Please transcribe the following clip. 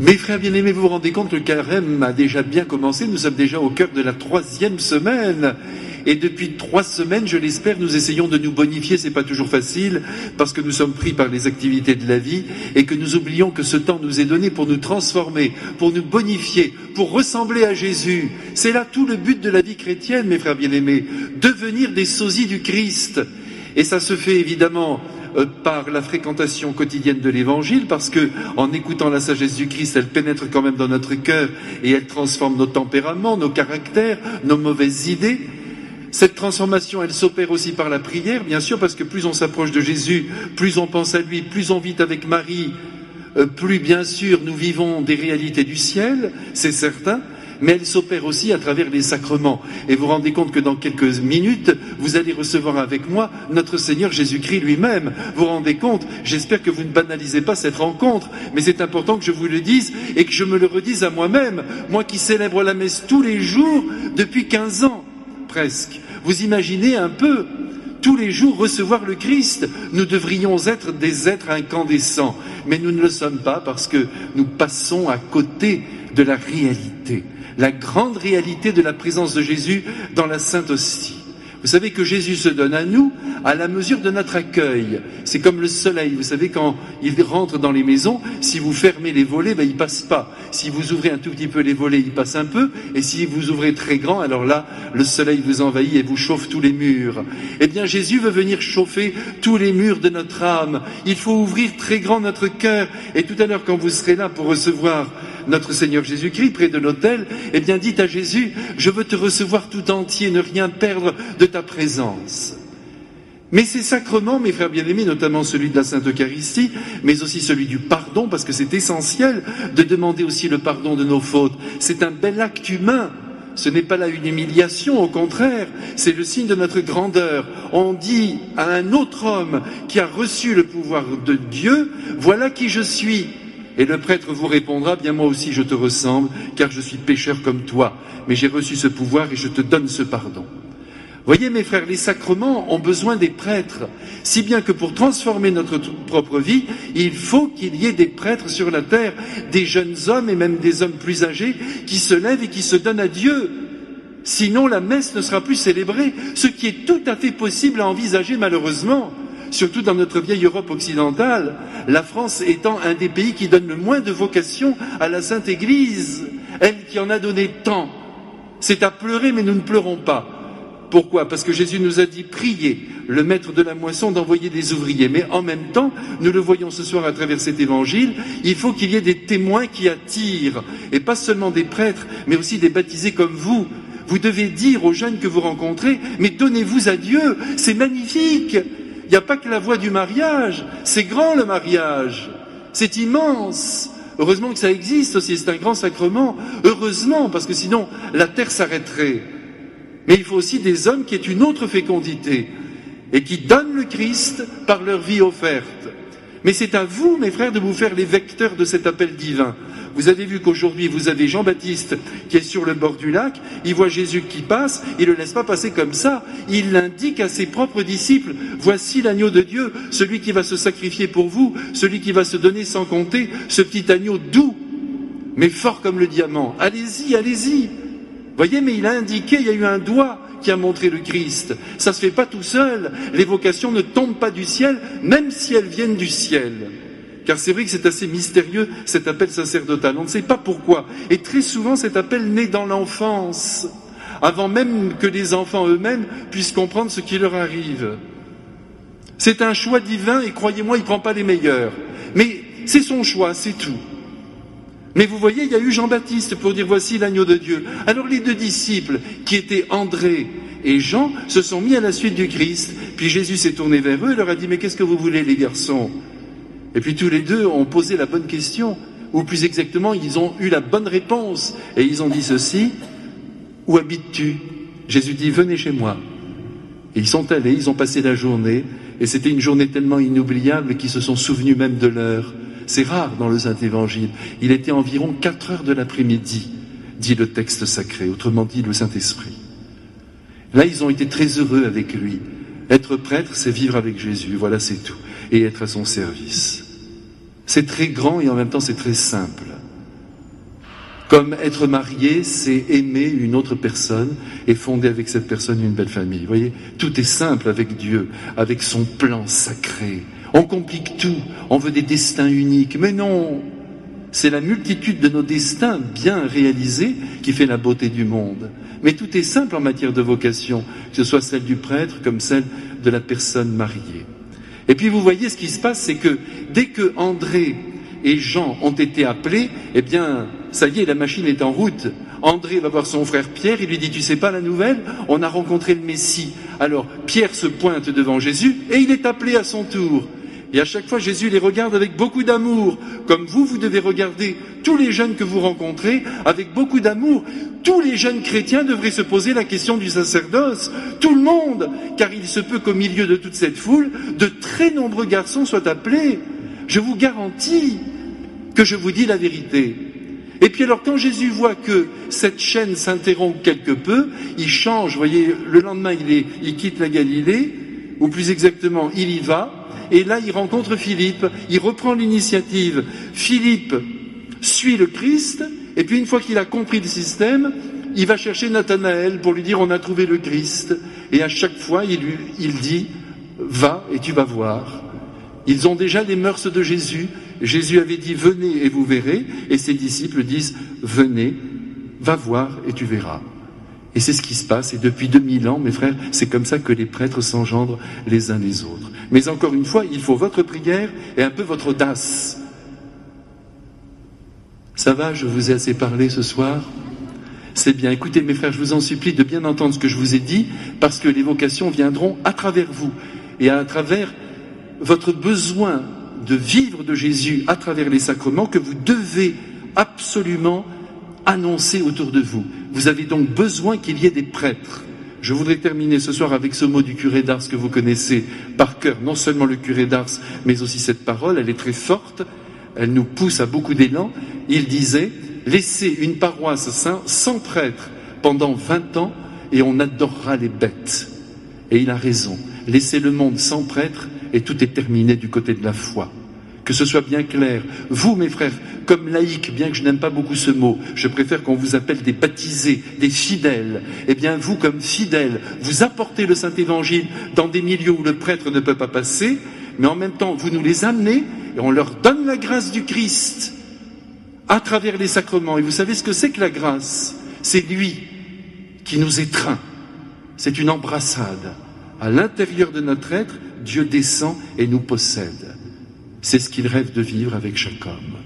Mes frères bien-aimés, vous vous rendez compte le carême a déjà bien commencé. Nous sommes déjà au cœur de la troisième semaine. Et depuis trois semaines, je l'espère, nous essayons de nous bonifier. C'est pas toujours facile parce que nous sommes pris par les activités de la vie et que nous oublions que ce temps nous est donné pour nous transformer, pour nous bonifier, pour ressembler à Jésus. C'est là tout le but de la vie chrétienne, mes frères bien-aimés. Devenir des sosies du Christ. Et ça se fait évidemment par la fréquentation quotidienne de l'Évangile, parce que en écoutant la sagesse du Christ, elle pénètre quand même dans notre cœur et elle transforme nos tempéraments, nos caractères, nos mauvaises idées. Cette transformation, elle s'opère aussi par la prière, bien sûr, parce que plus on s'approche de Jésus, plus on pense à lui, plus on vit avec Marie, euh, plus bien sûr nous vivons des réalités du ciel, c'est certain mais elle s'opère aussi à travers les sacrements. Et vous vous rendez compte que dans quelques minutes, vous allez recevoir avec moi notre Seigneur Jésus-Christ lui-même. Vous vous rendez compte? J'espère que vous ne banalisez pas cette rencontre, mais c'est important que je vous le dise et que je me le redise à moi-même, moi qui célèbre la messe tous les jours depuis 15 ans, presque. Vous imaginez un peu? Tous les jours recevoir le Christ. Nous devrions être des êtres incandescents, mais nous ne le sommes pas parce que nous passons à côté de la réalité la grande réalité de la présence de Jésus dans la Sainte Hostie. Vous savez que Jésus se donne à nous à la mesure de notre accueil. C'est comme le soleil. Vous savez, quand il rentre dans les maisons, si vous fermez les volets, ben, il passe pas. Si vous ouvrez un tout petit peu les volets, il passe un peu. Et si vous ouvrez très grand, alors là, le soleil vous envahit et vous chauffe tous les murs. Eh bien, Jésus veut venir chauffer tous les murs de notre âme. Il faut ouvrir très grand notre cœur. Et tout à l'heure, quand vous serez là pour recevoir notre Seigneur Jésus-Christ près de l'autel, eh bien dites à Jésus, je veux te recevoir tout entier, ne rien perdre de ta présence. Mais ces sacrements, mes frères bien-aimés, notamment celui de la Sainte Eucharistie, mais aussi celui du pardon, parce que c'est essentiel de demander aussi le pardon de nos fautes, c'est un bel acte humain. Ce n'est pas là une humiliation, au contraire, c'est le signe de notre grandeur. On dit à un autre homme qui a reçu le pouvoir de Dieu, voilà qui je suis. Et le prêtre vous répondra, bien moi aussi je te ressemble, car je suis pécheur comme toi, mais j'ai reçu ce pouvoir et je te donne ce pardon. Voyez mes frères, les sacrements ont besoin des prêtres, si bien que pour transformer notre propre vie, il faut qu'il y ait des prêtres sur la terre, des jeunes hommes et même des hommes plus âgés qui se lèvent et qui se donnent à Dieu. Sinon, la messe ne sera plus célébrée, ce qui est tout à fait possible à envisager malheureusement surtout dans notre vieille Europe occidentale, la France étant un des pays qui donne le moins de vocation à la Sainte Église, elle qui en a donné tant. C'est à pleurer, mais nous ne pleurons pas. Pourquoi? Parce que Jésus nous a dit priez le maître de la moisson d'envoyer des ouvriers. Mais en même temps, nous le voyons ce soir à travers cet évangile, il faut qu'il y ait des témoins qui attirent, et pas seulement des prêtres, mais aussi des baptisés comme vous. Vous devez dire aux jeunes que vous rencontrez, mais donnez-vous à Dieu, c'est magnifique. Il n'y a pas que la voie du mariage, c'est grand le mariage, c'est immense. Heureusement que ça existe aussi, c'est un grand sacrement. Heureusement, parce que sinon la terre s'arrêterait. Mais il faut aussi des hommes qui aient une autre fécondité et qui donnent le Christ par leur vie offerte. Mais c'est à vous, mes frères, de vous faire les vecteurs de cet appel divin. Vous avez vu qu'aujourd'hui, vous avez Jean-Baptiste qui est sur le bord du lac, il voit Jésus qui passe, il ne le laisse pas passer comme ça, il l'indique à ses propres disciples, voici l'agneau de Dieu, celui qui va se sacrifier pour vous, celui qui va se donner sans compter, ce petit agneau doux, mais fort comme le diamant. Allez-y, allez-y. Voyez, mais il a indiqué, il y a eu un doigt qui a montré le Christ. Ça ne se fait pas tout seul. Les vocations ne tombent pas du ciel, même si elles viennent du ciel. Car c'est vrai que c'est assez mystérieux cet appel sacerdotal. On ne sait pas pourquoi. Et très souvent cet appel naît dans l'enfance, avant même que les enfants eux-mêmes puissent comprendre ce qui leur arrive. C'est un choix divin et croyez-moi, il ne prend pas les meilleurs. Mais c'est son choix, c'est tout. Mais vous voyez, il y a eu Jean-Baptiste pour dire voici l'agneau de Dieu. Alors les deux disciples, qui étaient André et Jean, se sont mis à la suite du Christ. Puis Jésus s'est tourné vers eux et leur a dit Mais qu'est-ce que vous voulez, les garçons? Et puis tous les deux ont posé la bonne question, ou plus exactement, ils ont eu la bonne réponse, et ils ont dit ceci, où habites-tu? Jésus dit, venez chez moi. Ils sont allés, ils ont passé la journée, et c'était une journée tellement inoubliable qu'ils se sont souvenus même de l'heure. C'est rare dans le Saint-Évangile. Il était environ quatre heures de l'après-midi, dit le texte sacré, autrement dit le Saint-Esprit. Là, ils ont été très heureux avec lui. Être prêtre, c'est vivre avec Jésus, voilà, c'est tout et être à son service. C'est très grand et en même temps c'est très simple. Comme être marié, c'est aimer une autre personne et fonder avec cette personne une belle famille. Vous voyez, tout est simple avec Dieu, avec son plan sacré. On complique tout, on veut des destins uniques, mais non, c'est la multitude de nos destins bien réalisés qui fait la beauté du monde. Mais tout est simple en matière de vocation, que ce soit celle du prêtre comme celle de la personne mariée. Et puis vous voyez ce qui se passe, c'est que dès que André et Jean ont été appelés, eh bien, ça y est, la machine est en route. André va voir son frère Pierre, il lui dit, tu sais pas la nouvelle? On a rencontré le Messie. Alors, Pierre se pointe devant Jésus et il est appelé à son tour. Et à chaque fois, Jésus les regarde avec beaucoup d'amour, comme vous, vous devez regarder tous les jeunes que vous rencontrez avec beaucoup d'amour. Tous les jeunes chrétiens devraient se poser la question du sacerdoce, tout le monde, car il se peut qu'au milieu de toute cette foule, de très nombreux garçons soient appelés. Je vous garantis que je vous dis la vérité. Et puis alors quand Jésus voit que cette chaîne s'interrompt quelque peu, il change, voyez, le lendemain il, est, il quitte la Galilée, ou plus exactement il y va, et là il rencontre Philippe, il reprend l'initiative. Philippe suit le Christ, et puis une fois qu'il a compris le système, il va chercher Nathanaël pour lui dire on a trouvé le Christ, et à chaque fois il, lui, dit va et tu vas voir. Ils ont déjà les mœurs de Jésus. Jésus avait dit venez et vous verrez, et ses disciples disent venez, va voir et tu verras. Et c'est ce qui se passe, et depuis 2000 ans, mes frères, c'est comme ça que les prêtres s'engendrent les uns les autres. Mais encore une fois, il faut votre prière et un peu votre audace. Ça va, je vous ai assez parlé ce soir C'est bien. Écoutez, mes frères, je vous en supplie de bien entendre ce que je vous ai dit, parce que les vocations viendront à travers vous et à travers votre besoin de vivre de Jésus à travers les sacrements que vous devez absolument annoncer autour de vous. Vous avez donc besoin qu'il y ait des prêtres. Je voudrais terminer ce soir avec ce mot du curé d'Ars que vous connaissez par cœur, non seulement le curé d'Ars, mais aussi cette parole, elle est très forte, elle nous pousse à beaucoup d'élan. Il disait, laissez une paroisse sans prêtre pendant vingt ans et on adorera les bêtes. Et il a raison. Laissez le monde sans prêtre et tout est terminé du côté de la foi. Que ce soit bien clair. Vous, mes frères, comme laïcs, bien que je n'aime pas beaucoup ce mot, je préfère qu'on vous appelle des baptisés, des fidèles. Eh bien, vous, comme fidèles, vous apportez le Saint-Évangile dans des milieux où le prêtre ne peut pas passer, mais en même temps, vous nous les amenez et on leur donne la grâce du Christ à travers les sacrements. Et vous savez ce que c'est que la grâce? C'est lui qui nous étreint. C'est une embrassade. À l'intérieur de notre être, Dieu descend et nous possède. C'est ce qu'il rêve de vivre avec chaque homme.